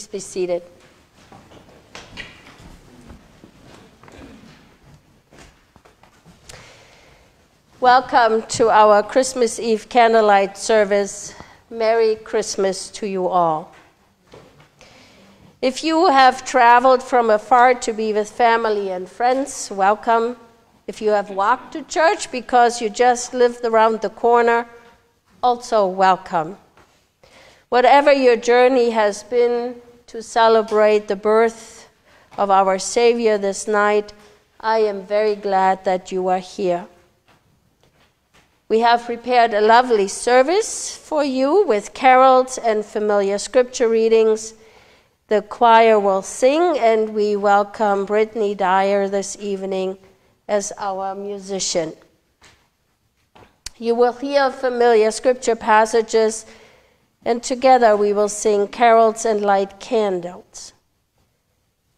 Please be seated. Welcome to our Christmas Eve candlelight service. Merry Christmas to you all. If you have traveled from afar to be with family and friends, welcome. If you have walked to church because you just lived around the corner, also welcome. Whatever your journey has been to celebrate the birth of our Savior this night, I am very glad that you are here. We have prepared a lovely service for you with carols and familiar scripture readings. The choir will sing, and we welcome Brittany Dyer this evening as our musician. You will hear familiar scripture passages, and together we will sing carols and light candles.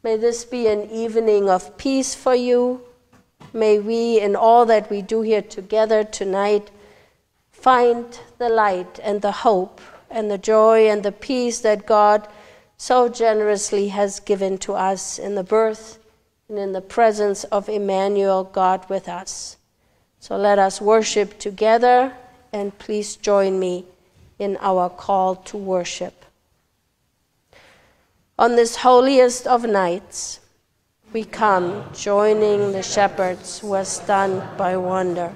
May this be an evening of peace for you May we, in all that we do here together tonight, find the light and the hope and the joy and the peace that God so generously has given to us in the birth and in the presence of Emmanuel, God with us. So let us worship together and please join me in our call to worship. On this holiest of nights, we come joining the shepherds who are stunned by wonder.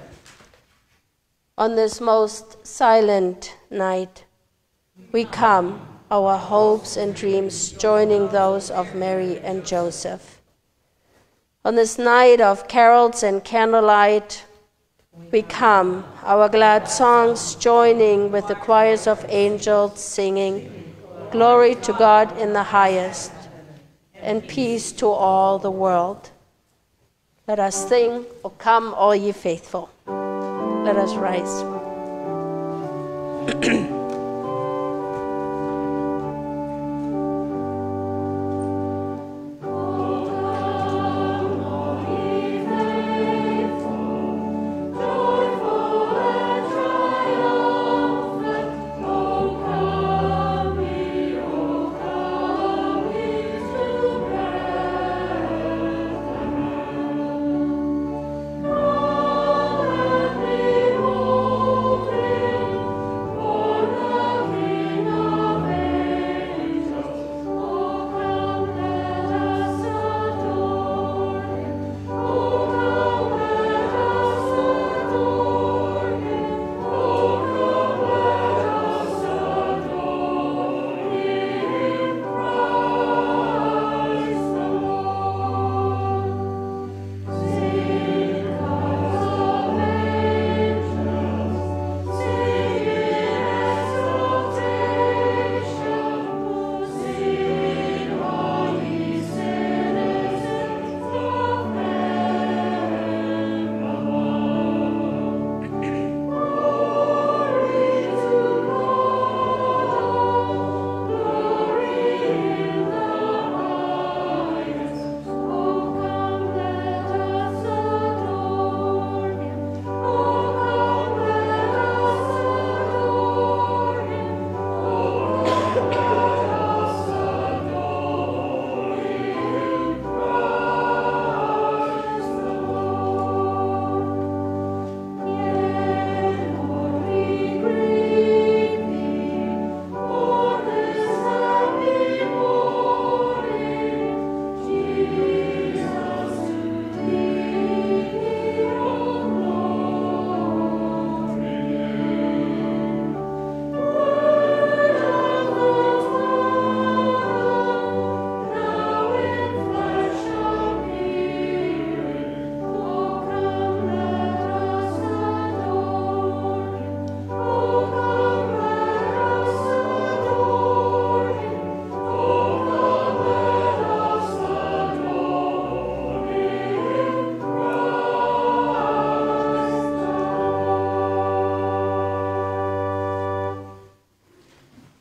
On this most silent night, we come, our hopes and dreams joining those of Mary and Joseph. On this night of carols and candlelight, we come, our glad songs joining with the choirs of angels singing, Glory to God in the highest and peace to all the world. Let us sing, O come, all ye faithful. Let us rise.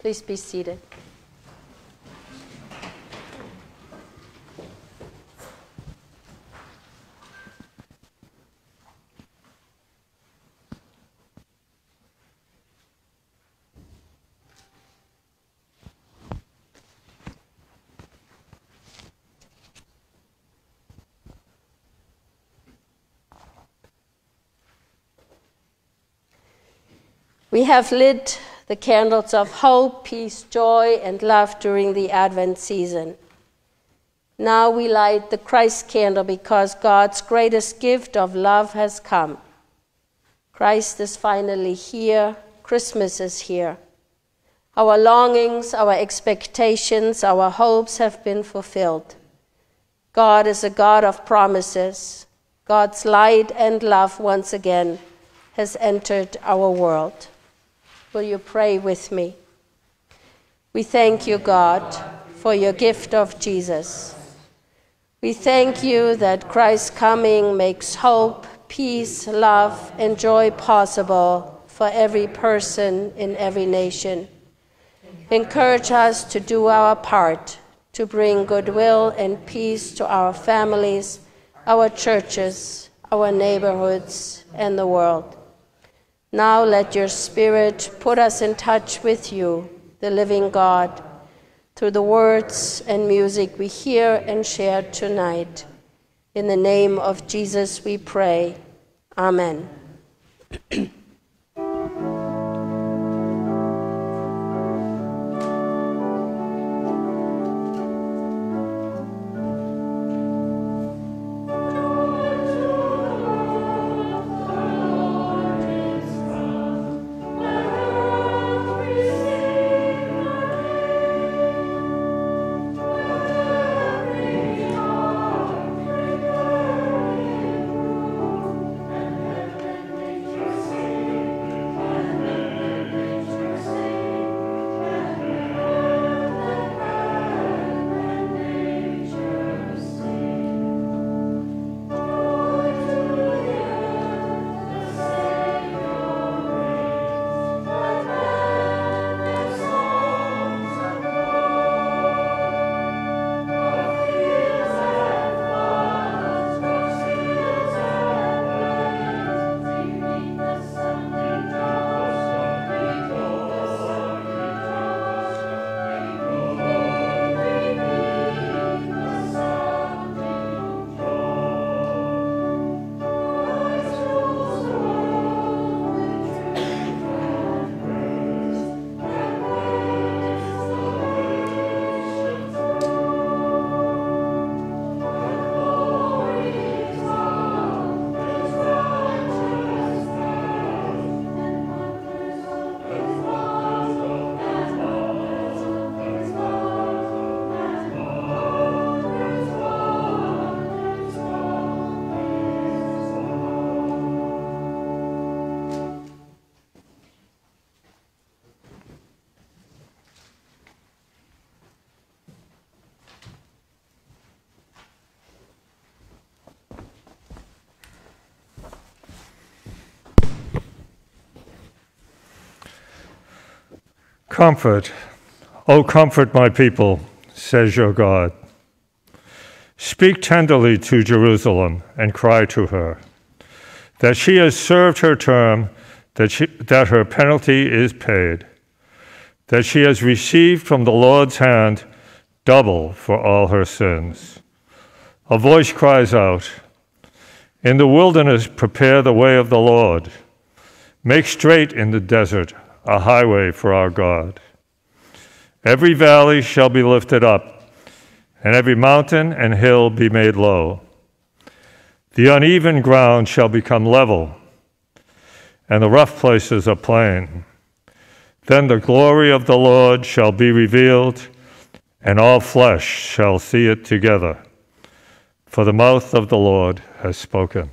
Please be seated. We have lit the candles of hope, peace, joy, and love during the Advent season. Now we light the Christ candle because God's greatest gift of love has come. Christ is finally here, Christmas is here. Our longings, our expectations, our hopes have been fulfilled. God is a God of promises. God's light and love once again has entered our world. Will you pray with me? We thank you, God, for your gift of Jesus. We thank you that Christ's coming makes hope, peace, love, and joy possible for every person in every nation. Encourage us to do our part to bring goodwill and peace to our families, our churches, our neighborhoods, and the world. Now let your Spirit put us in touch with you, the living God, through the words and music we hear and share tonight. In the name of Jesus we pray. Amen. Comfort, O comfort my people, says your God. Speak tenderly to Jerusalem and cry to her that she has served her term, that, she, that her penalty is paid, that she has received from the Lord's hand double for all her sins. A voice cries out, In the wilderness, prepare the way of the Lord. Make straight in the desert a highway for our God. Every valley shall be lifted up, and every mountain and hill be made low. The uneven ground shall become level, and the rough places a plain. Then the glory of the Lord shall be revealed, and all flesh shall see it together. For the mouth of the Lord has spoken.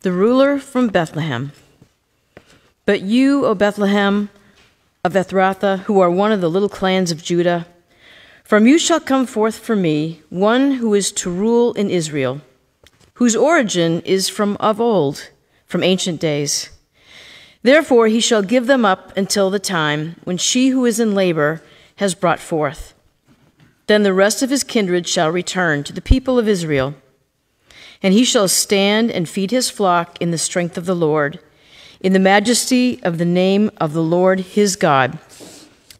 The ruler from Bethlehem. But you, O Bethlehem of Ephrathah, who are one of the little clans of Judah, from you shall come forth for me one who is to rule in Israel, whose origin is from of old, from ancient days. Therefore he shall give them up until the time when she who is in labor has brought forth. Then the rest of his kindred shall return to the people of Israel and he shall stand and feed his flock in the strength of the Lord, in the majesty of the name of the Lord his God.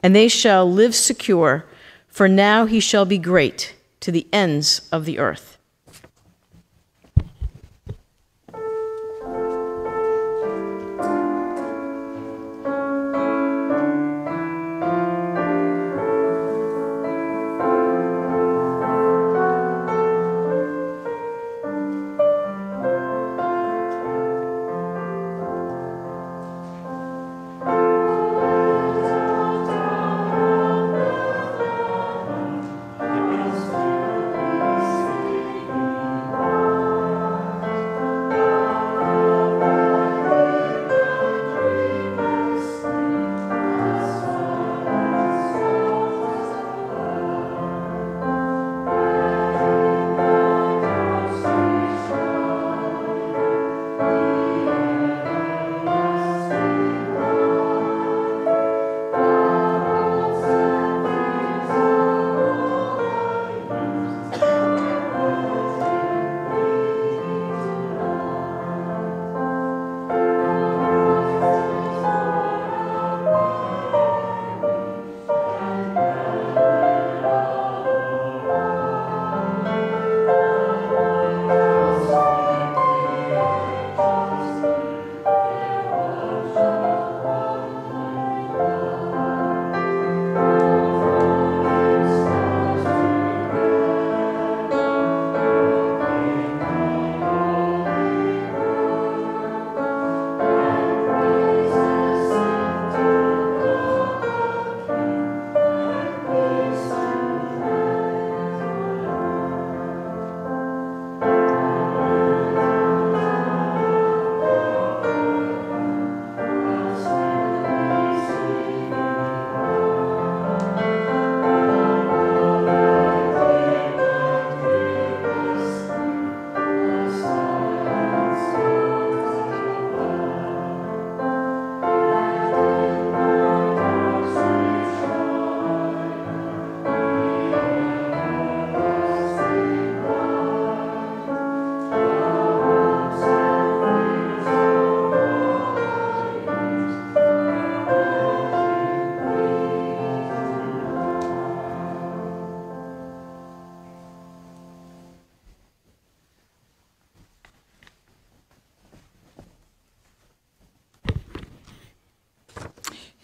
And they shall live secure, for now he shall be great to the ends of the earth.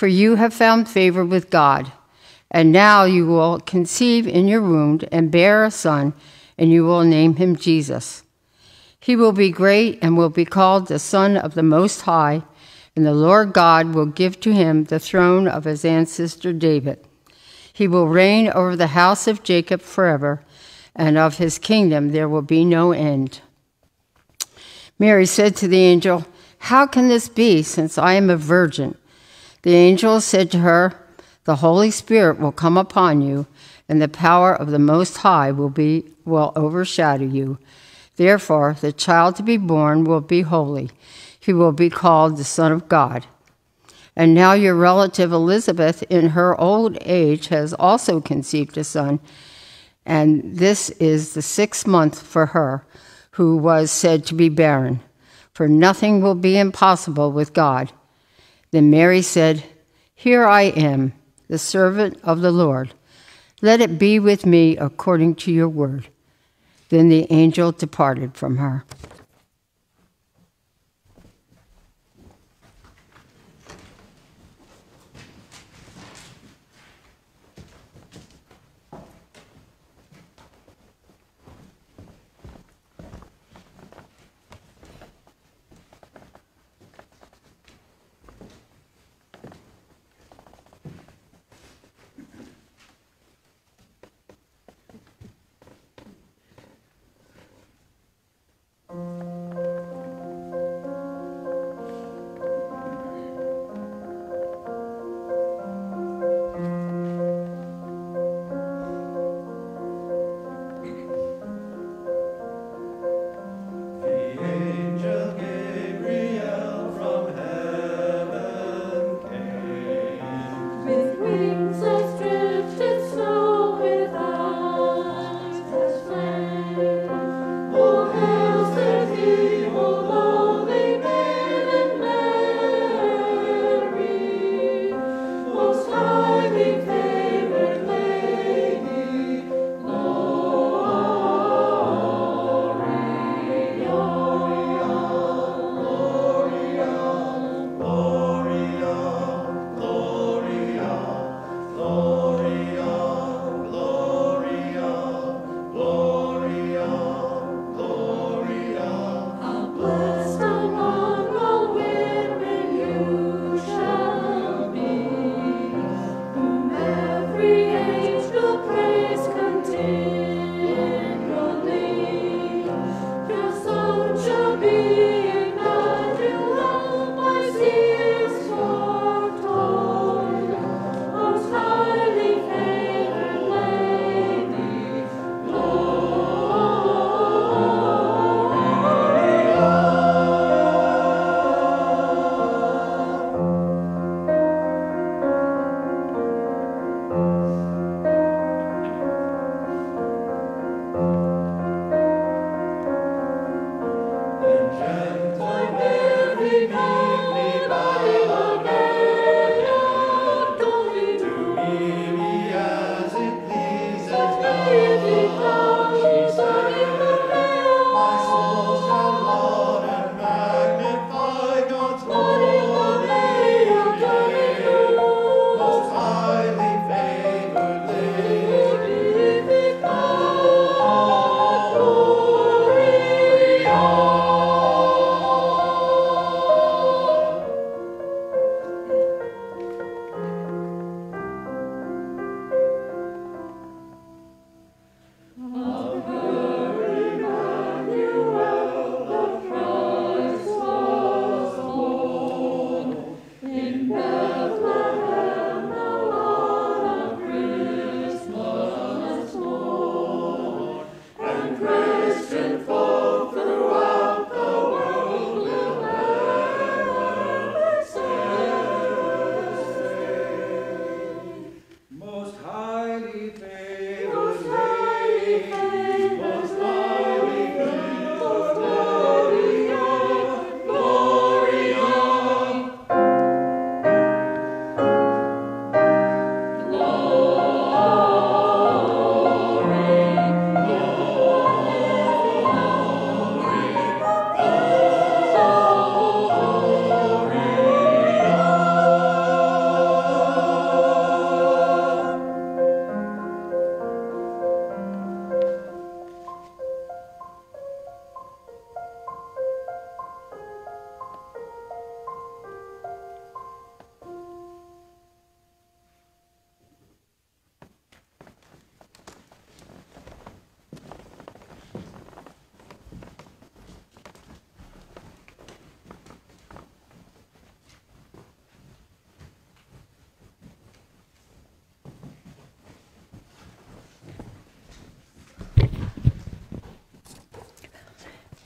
for you have found favor with God. And now you will conceive in your womb and bear a son, and you will name him Jesus. He will be great and will be called the Son of the Most High, and the Lord God will give to him the throne of his ancestor David. He will reign over the house of Jacob forever, and of his kingdom there will be no end. Mary said to the angel, How can this be, since I am a virgin? The angel said to her, The Holy Spirit will come upon you, and the power of the Most High will, be, will overshadow you. Therefore, the child to be born will be holy. He will be called the Son of God. And now your relative Elizabeth, in her old age, has also conceived a son, and this is the sixth month for her, who was said to be barren. For nothing will be impossible with God. Then Mary said, Here I am, the servant of the Lord. Let it be with me according to your word. Then the angel departed from her.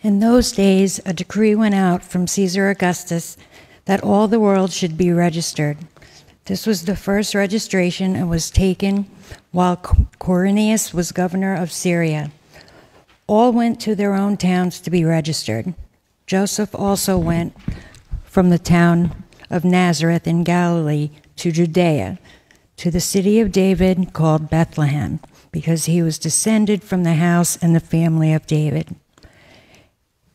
In those days, a decree went out from Caesar Augustus that all the world should be registered. This was the first registration and was taken while Quirinius was governor of Syria. All went to their own towns to be registered. Joseph also went from the town of Nazareth in Galilee to Judea, to the city of David called Bethlehem, because he was descended from the house and the family of David.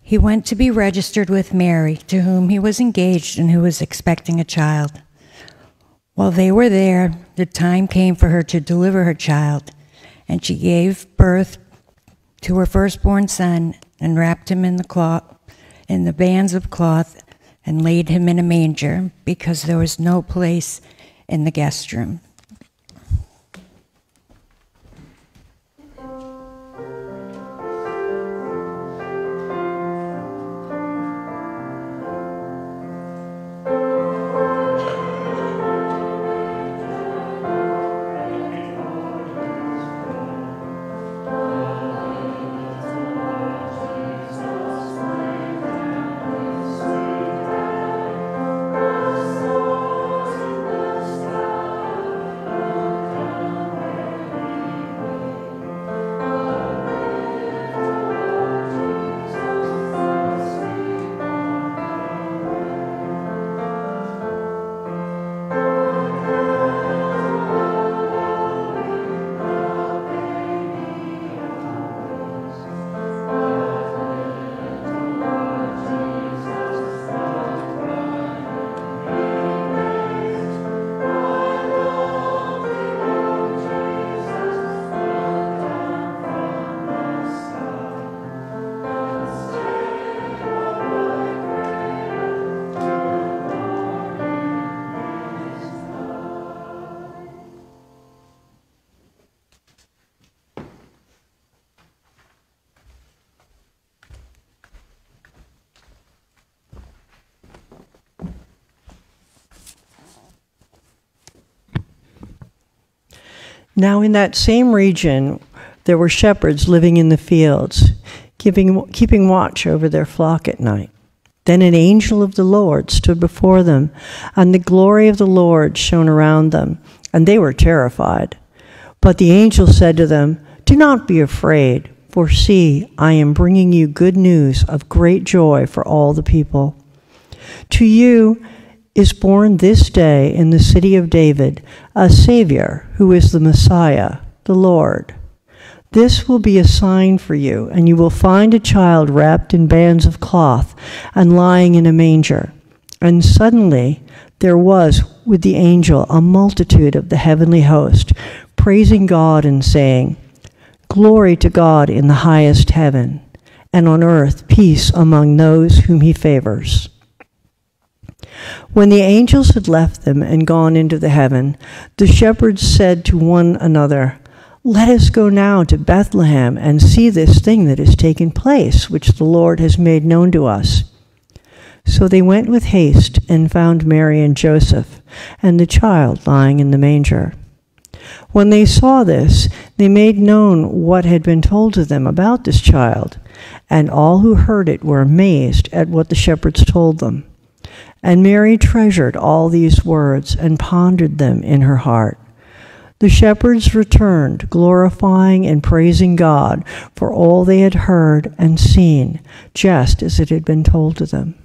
He went to be registered with Mary, to whom he was engaged and who was expecting a child. While they were there, the time came for her to deliver her child, and she gave birth to her firstborn son and wrapped him in the cloth in the bands of cloth and laid him in a manger because there was no place in the guest room. Now, in that same region, there were shepherds living in the fields, keeping, keeping watch over their flock at night. Then an angel of the Lord stood before them, and the glory of the Lord shone around them, and they were terrified. But the angel said to them, Do not be afraid, for see, I am bringing you good news of great joy for all the people. To you, is born this day in the city of David a Savior who is the Messiah, the Lord. This will be a sign for you, and you will find a child wrapped in bands of cloth and lying in a manger. And suddenly there was with the angel a multitude of the heavenly host, praising God and saying, Glory to God in the highest heaven, and on earth peace among those whom he favors. When the angels had left them and gone into the heaven, the shepherds said to one another, Let us go now to Bethlehem and see this thing that has taken place, which the Lord has made known to us. So they went with haste and found Mary and Joseph and the child lying in the manger. When they saw this, they made known what had been told to them about this child, and all who heard it were amazed at what the shepherds told them. And Mary treasured all these words and pondered them in her heart. The shepherds returned, glorifying and praising God for all they had heard and seen, just as it had been told to them.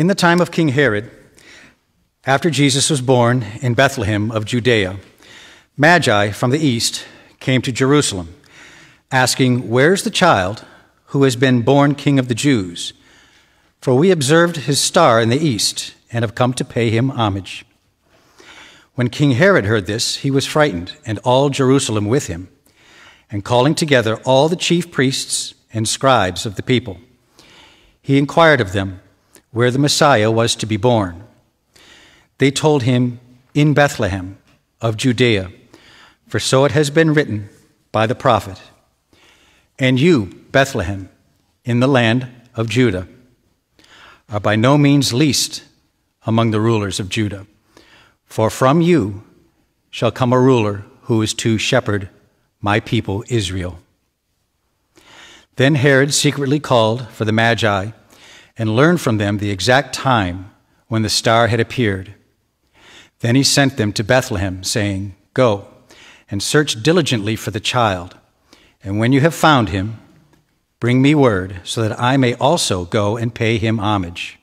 In the time of King Herod, after Jesus was born in Bethlehem of Judea, Magi from the east came to Jerusalem, asking, Where's the child who has been born King of the Jews? For we observed his star in the east and have come to pay him homage. When King Herod heard this, he was frightened, and all Jerusalem with him. And calling together all the chief priests and scribes of the people, he inquired of them where the Messiah was to be born. They told him, In Bethlehem of Judea, for so it has been written by the prophet. And you, Bethlehem, in the land of Judah, are by no means least among the rulers of Judah. For from you shall come a ruler who is to shepherd my people Israel. Then Herod secretly called for the Magi and learned from them the exact time when the star had appeared. Then he sent them to Bethlehem, saying, Go and search diligently for the child, and when you have found him, bring me word, so that I may also go and pay him homage.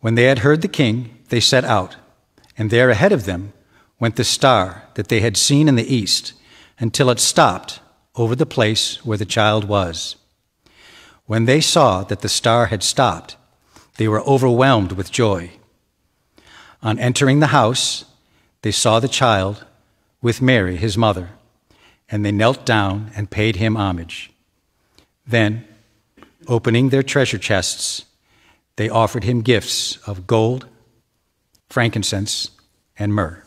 When they had heard the king, they set out, and there ahead of them went the star that they had seen in the east, until it stopped over the place where the child was. When they saw that the star had stopped, they were overwhelmed with joy. On entering the house, they saw the child with Mary, his mother, and they knelt down and paid him homage. Then, opening their treasure chests, they offered him gifts of gold, frankincense, and myrrh.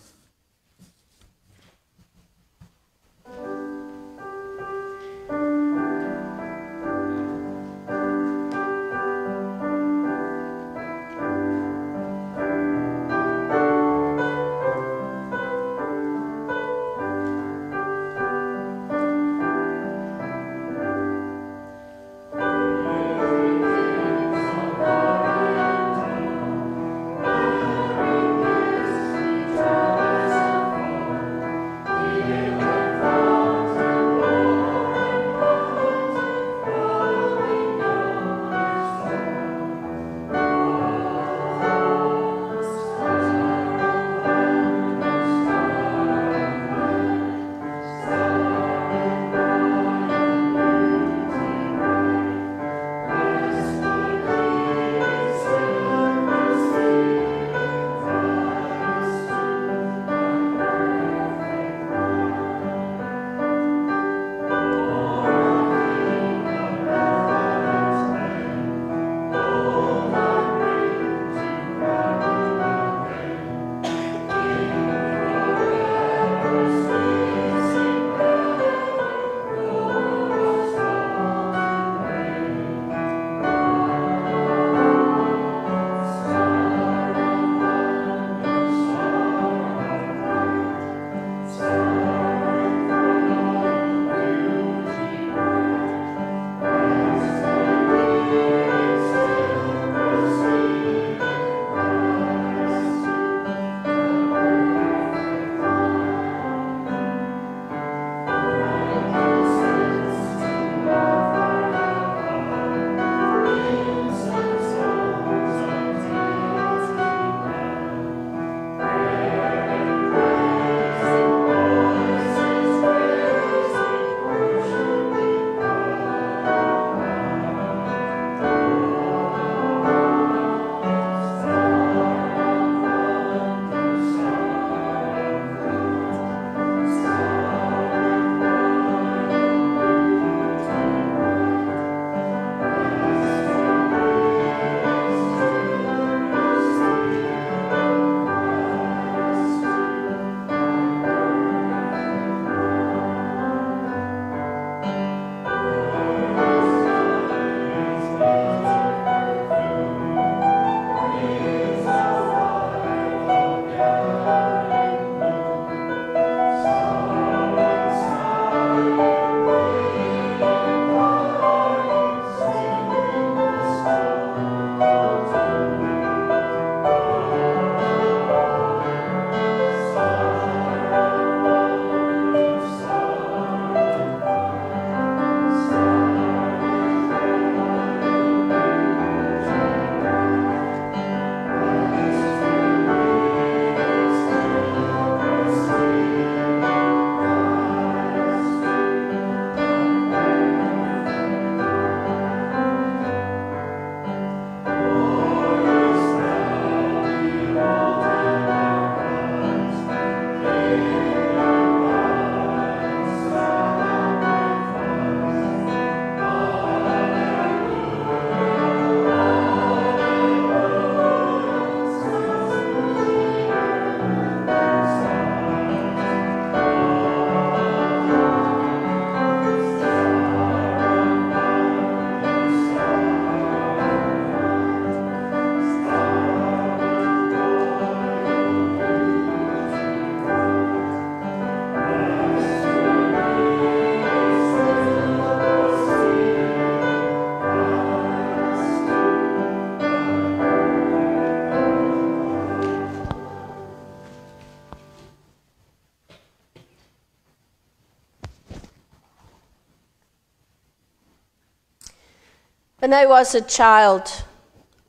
When I was a child,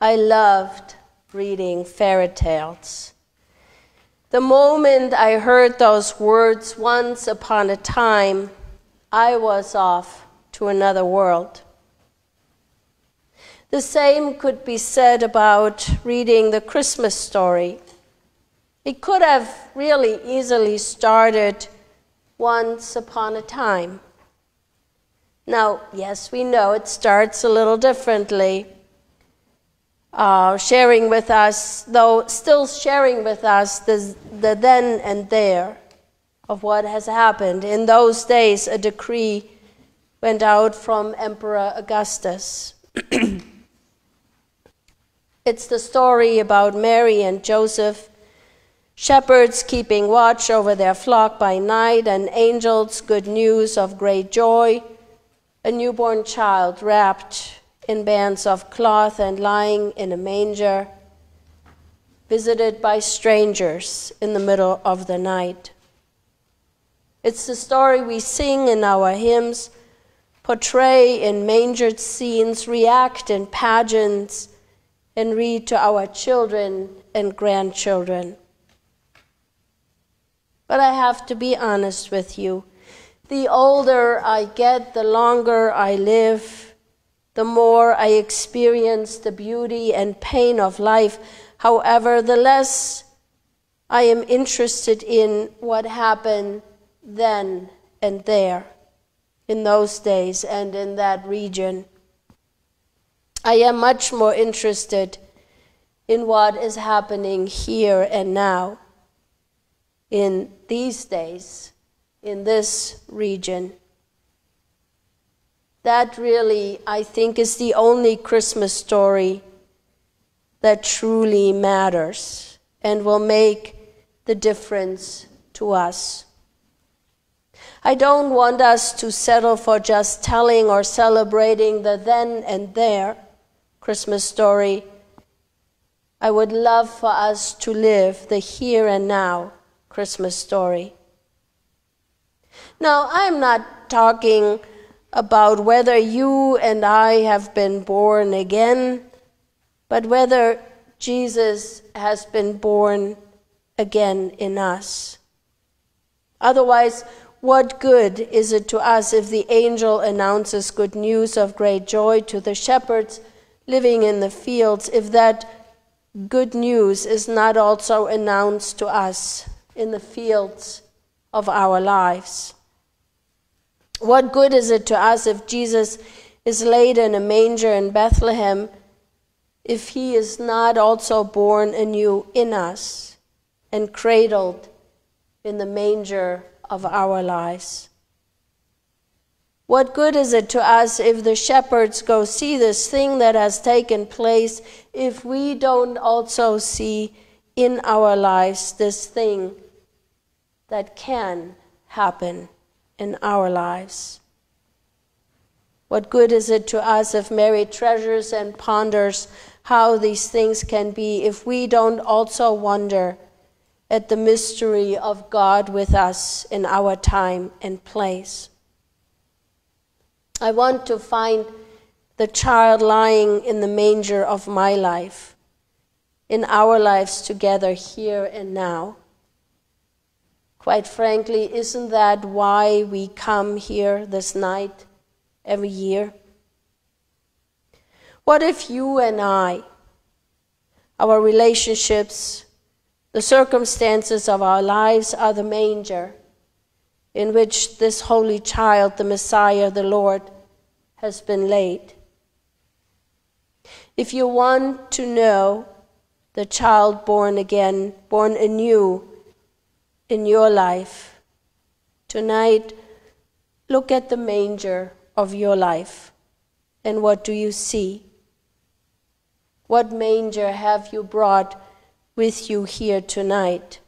I loved reading fairy tales. The moment I heard those words, once upon a time, I was off to another world. The same could be said about reading the Christmas story. It could have really easily started once upon a time. Now, yes, we know it starts a little differently, uh, sharing with us, though still sharing with us the, the then and there of what has happened. In those days, a decree went out from Emperor Augustus. It's the story about Mary and Joseph, shepherds keeping watch over their flock by night, and angels' good news of great joy, a newborn child wrapped in bands of cloth and lying in a manger, visited by strangers in the middle of the night. It's the story we sing in our hymns, portray in mangered scenes, react in pageants and read to our children and grandchildren. But I have to be honest with you. The older I get, the longer I live, the more I experience the beauty and pain of life. However, the less I am interested in what happened then and there, in those days and in that region. I am much more interested in what is happening here and now, in these days, in this region. That really, I think, is the only Christmas story that truly matters and will make the difference to us. I don't want us to settle for just telling or celebrating the then and there. Christmas story, I would love for us to live the here and now Christmas story. Now, I'm not talking about whether you and I have been born again, but whether Jesus has been born again in us. Otherwise, what good is it to us if the angel announces good news of great joy to the shepherds? living in the fields if that good news is not also announced to us in the fields of our lives? What good is it to us if Jesus is laid in a manger in Bethlehem if he is not also born anew in us and cradled in the manger of our lives? What good is it to us if the shepherds go see this thing that has taken place if we don't also see in our lives this thing that can happen in our lives? What good is it to us if Mary treasures and ponders how these things can be if we don't also wonder at the mystery of God with us in our time and place? I want to find the child lying in the manger of my life, in our lives together here and now. Quite frankly, isn't that why we come here this night every year? What if you and I, our relationships, the circumstances of our lives are the manger? in which this holy child, the Messiah, the Lord, has been laid. If you want to know the child born again, born anew in your life, tonight look at the manger of your life and what do you see? What manger have you brought with you here tonight?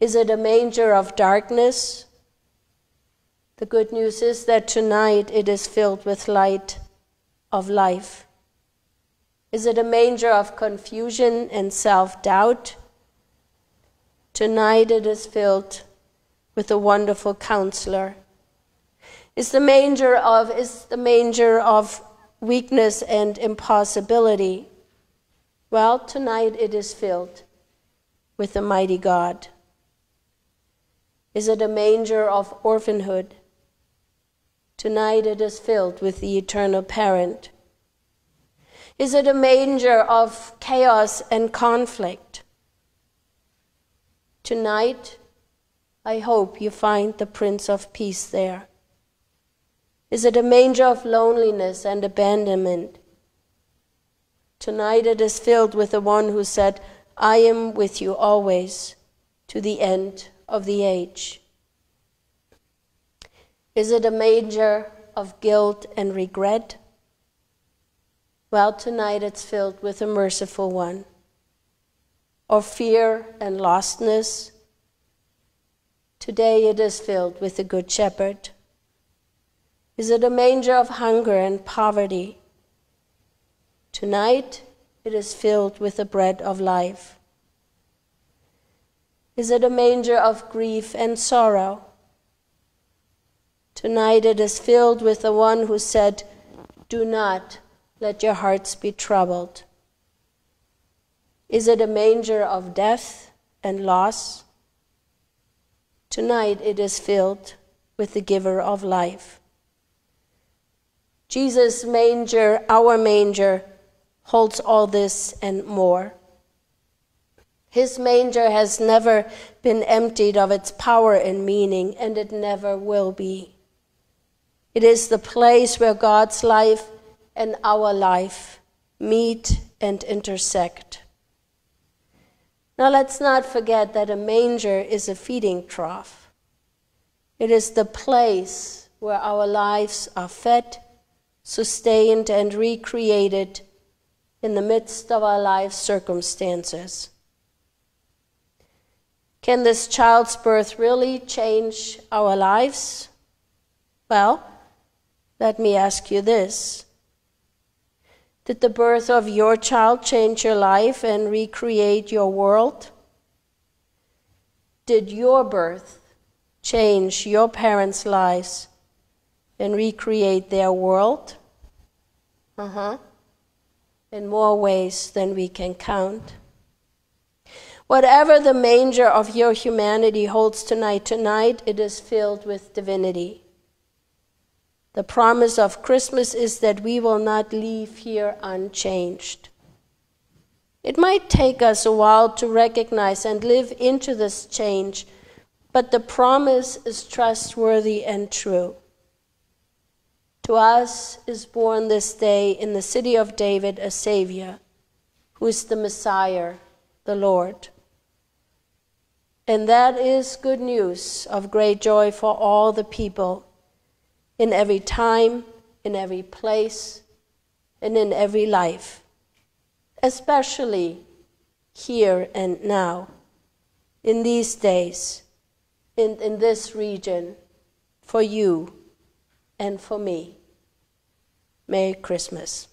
Is it a manger of darkness? The good news is that tonight it is filled with light of life. Is it a manger of confusion and self doubt? Tonight it is filled with a wonderful counselor. Is the manger of is the manger of weakness and impossibility. Well, tonight it is filled with the mighty God. Is it a manger of orphanhood? Tonight it is filled with the eternal parent. Is it a manger of chaos and conflict? Tonight, I hope you find the Prince of Peace there. Is it a manger of loneliness and abandonment? Tonight it is filled with the one who said, I am with you always to the end of the age. Is it a manger of guilt and regret? Well, tonight it's filled with a merciful one. Or fear and lostness? Today it is filled with the Good Shepherd. Is it a manger of hunger and poverty? Tonight it is filled with the bread of life. Is it a manger of grief and sorrow? Tonight it is filled with the one who said, Do not let your hearts be troubled. Is it a manger of death and loss? Tonight it is filled with the giver of life. Jesus' manger, our manger, holds all this and more. His manger has never been emptied of its power and meaning, and it never will be. It is the place where God's life and our life meet and intersect. Now, let's not forget that a manger is a feeding trough. It is the place where our lives are fed, sustained, and recreated in the midst of our life circumstances. Can this child's birth really change our lives? Well, let me ask you this did the birth of your child change your life and recreate your world? Did your birth change your parents' lives and recreate their world? Uh huh. In more ways than we can count. Whatever the manger of your humanity holds tonight, tonight it is filled with divinity. The promise of Christmas is that we will not leave here unchanged. It might take us a while to recognize and live into this change, but the promise is trustworthy and true. To us is born this day in the city of David a Savior, who is the Messiah, the Lord. And that is good news of great joy for all the people in every time, in every place, and in every life, especially here and now, in these days, in, in this region, for you and for me. Merry Christmas.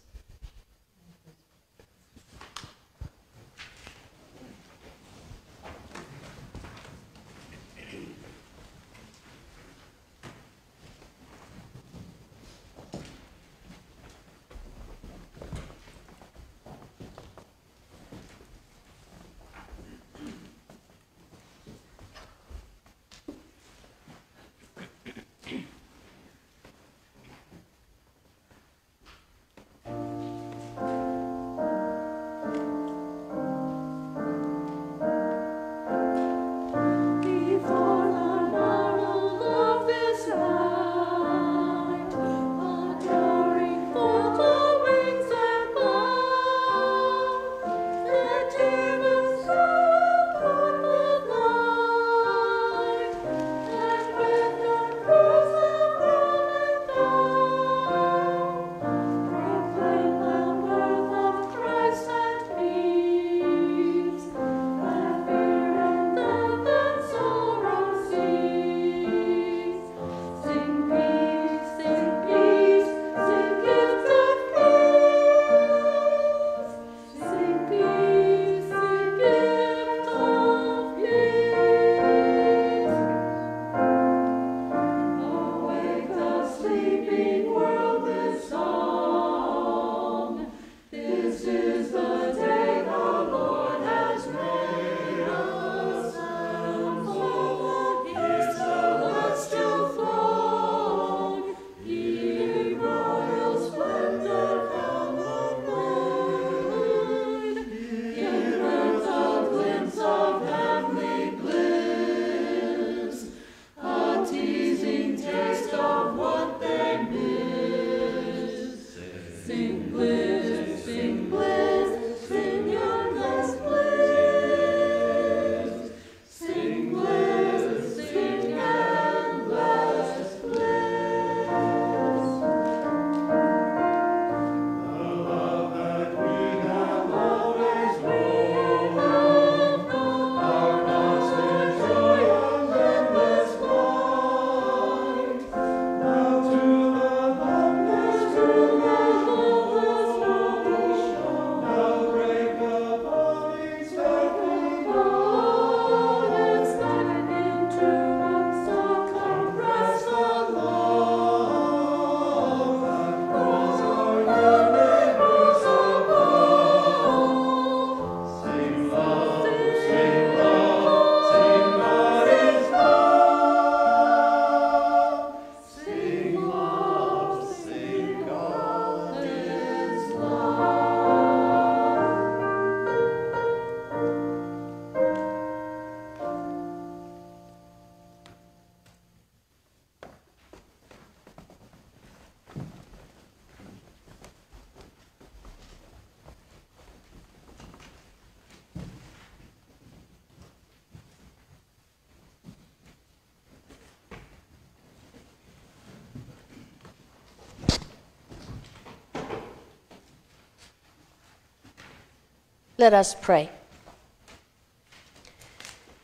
Let us pray.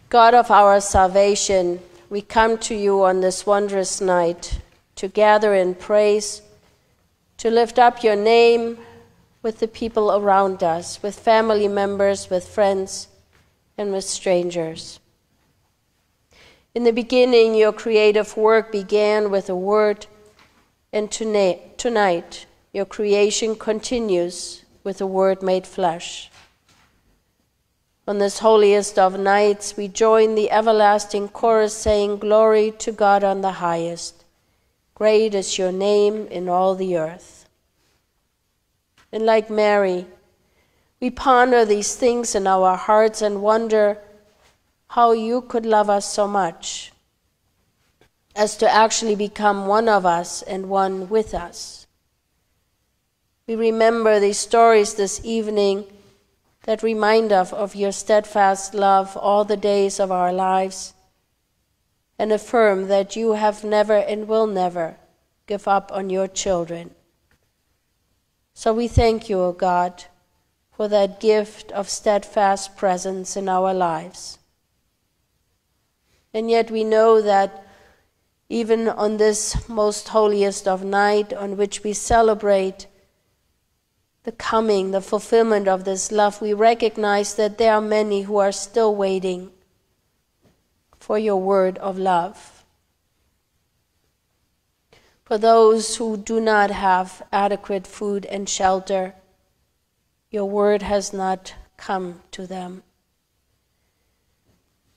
God of our salvation, we come to you on this wondrous night to gather in praise, to lift up your name with the people around us, with family members, with friends, and with strangers. In the beginning, your creative work began with a word, and tonight, your creation continues with a word made flesh. On this holiest of nights, we join the everlasting chorus saying, Glory to God on the highest. Great is your name in all the earth. And like Mary, we ponder these things in our hearts and wonder how you could love us so much as to actually become one of us and one with us. We remember these stories this evening that remind us of your steadfast love all the days of our lives and affirm that you have never and will never give up on your children. So we thank you, O God, for that gift of steadfast presence in our lives. And yet we know that even on this most holiest of night on which we celebrate the coming, the fulfillment of this love, we recognize that there are many who are still waiting for your word of love. For those who do not have adequate food and shelter, your word has not come to them.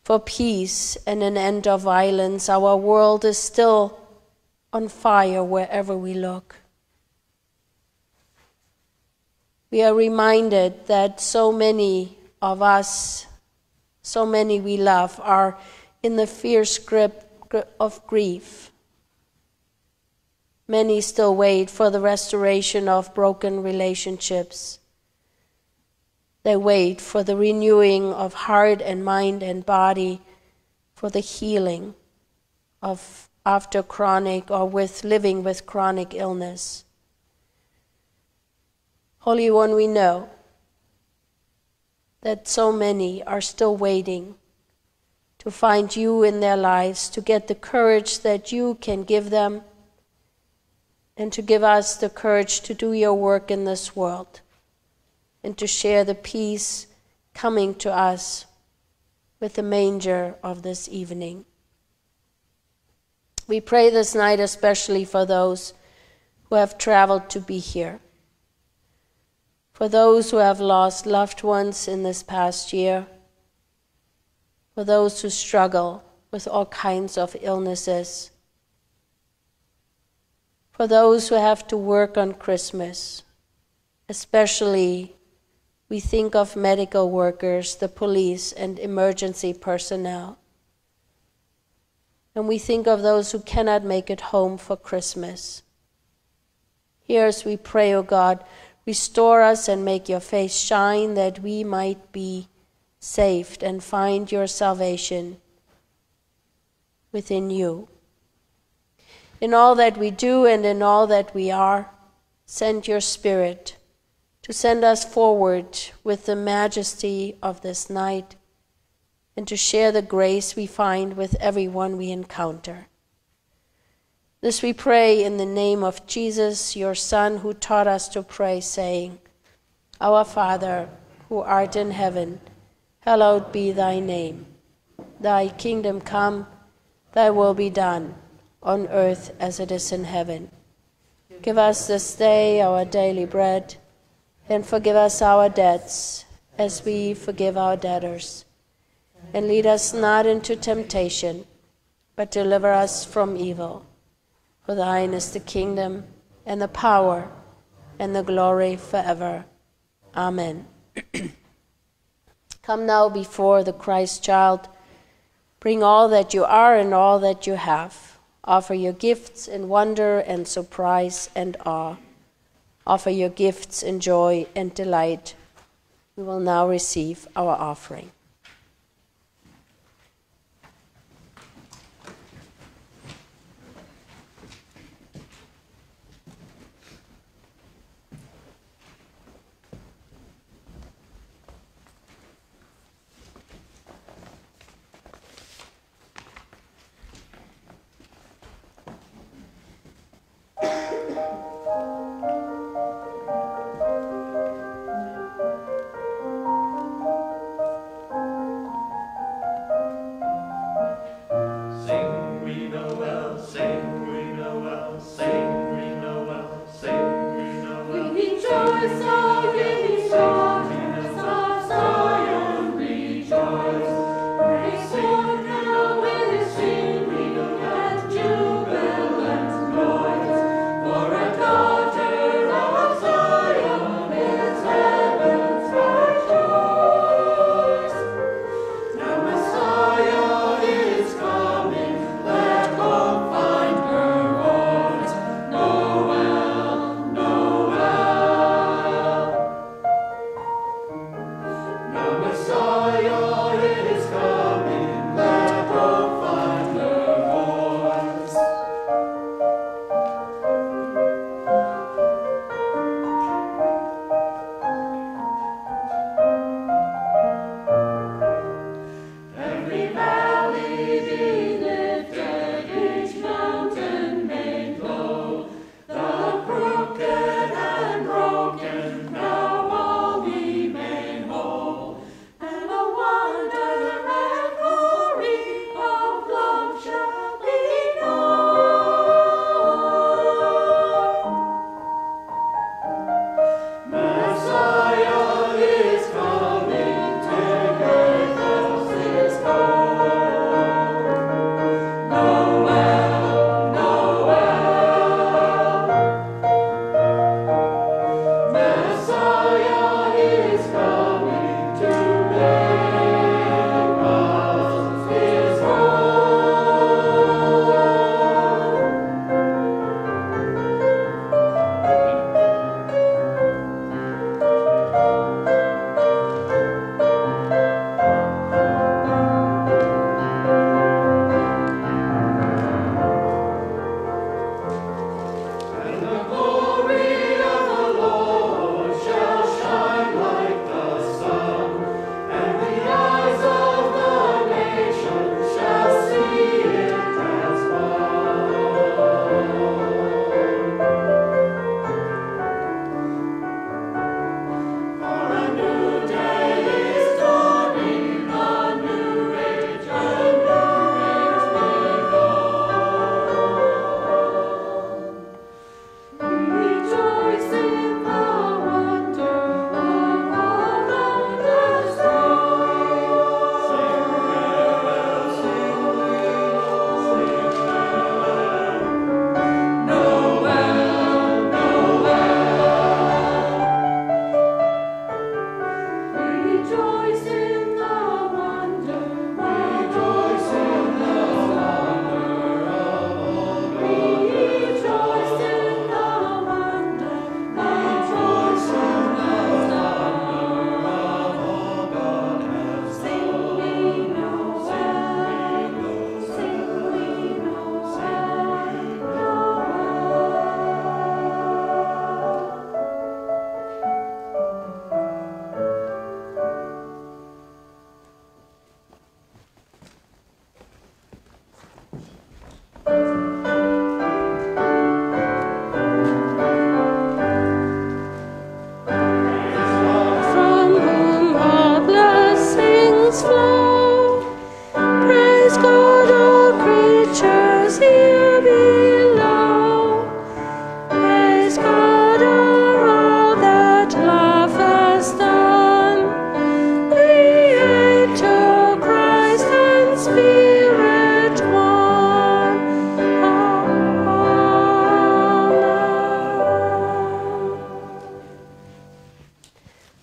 For peace and an end of violence, our world is still on fire wherever we look. We are reminded that so many of us, so many we love, are in the fierce grip of grief. Many still wait for the restoration of broken relationships. They wait for the renewing of heart and mind and body, for the healing of after chronic or with living with chronic illness. Holy One, we know that so many are still waiting to find you in their lives, to get the courage that you can give them, and to give us the courage to do your work in this world, and to share the peace coming to us with the manger of this evening. We pray this night especially for those who have traveled to be here for those who have lost loved ones in this past year, for those who struggle with all kinds of illnesses, for those who have to work on Christmas, especially we think of medical workers, the police, and emergency personnel. And we think of those who cannot make it home for Christmas. Here, as we pray, O oh God, Restore us and make your face shine that we might be saved and find your salvation within you. In all that we do and in all that we are, send your Spirit to send us forward with the majesty of this night and to share the grace we find with everyone we encounter. This we pray in the name of Jesus, your Son, who taught us to pray, saying, Our Father, who art in heaven, hallowed be thy name. Thy kingdom come, thy will be done, on earth as it is in heaven. Give us this day our daily bread, and forgive us our debts, as we forgive our debtors. And lead us not into temptation, but deliver us from evil. For thine is the kingdom, and the power, and the glory forever. Amen. Come now before the Christ child. Bring all that you are and all that you have. Offer your gifts in wonder and surprise and awe. Offer your gifts in joy and delight. We will now receive our offering.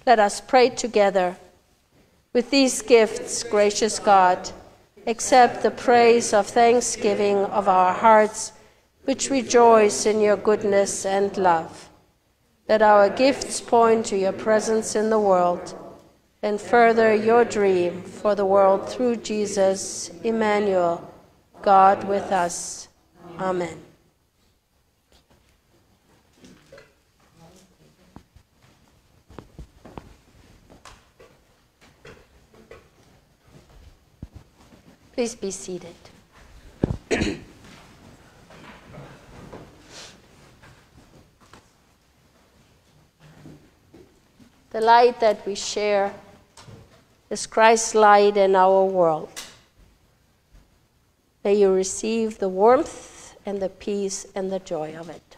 Let us pray together. With these gifts, gracious God, accept the praise of thanksgiving of our hearts, which rejoice in your goodness and love. Let our gifts point to your presence in the world and further your dream for the world through Jesus, Emmanuel, God with us. Amen. Please be seated. the light that we share is Christ's light in our world. May you receive the warmth and the peace and the joy of it.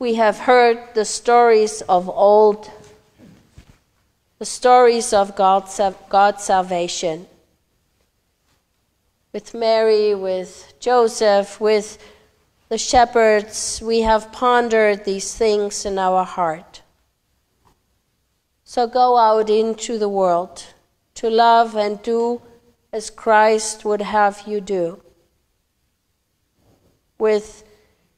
We have heard the stories of old, the stories of God's, God's salvation. With Mary, with Joseph, with the shepherds, we have pondered these things in our heart. So go out into the world to love and do as Christ would have you do. With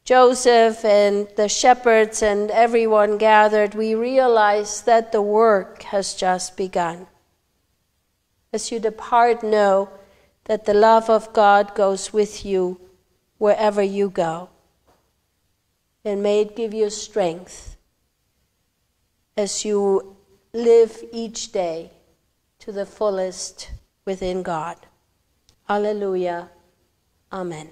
Joseph and the shepherds and everyone gathered, we realize that the work has just begun. As you depart, know that the love of God goes with you wherever you go. And may it give you strength as you live each day to the fullest within God. Alleluia. Amen.